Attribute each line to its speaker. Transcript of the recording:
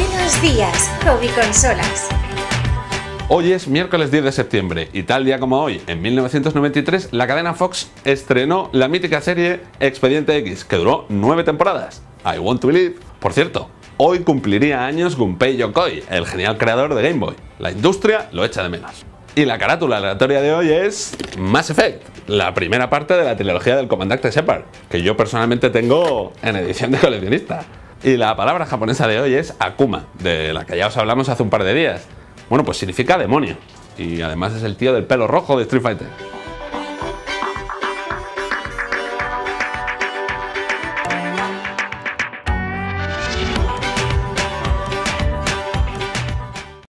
Speaker 1: Buenos días, Hobby Consolas.
Speaker 2: Hoy es miércoles 10 de septiembre y tal día como hoy, en 1993, la cadena Fox estrenó la mítica serie Expediente X, que duró nueve temporadas. I Want to Believe. Por cierto, hoy cumpliría años Gunpei Yokoi, el genial creador de Game Boy. La industria lo echa de menos. Y la carátula aleatoria de hoy es Mass Effect, la primera parte de la trilogía del comandante Shepard, que yo personalmente tengo en edición de coleccionista. Y la palabra japonesa de hoy es Akuma, de la que ya os hablamos hace un par de días. Bueno, pues significa demonio. Y además es el tío del pelo rojo de Street Fighter.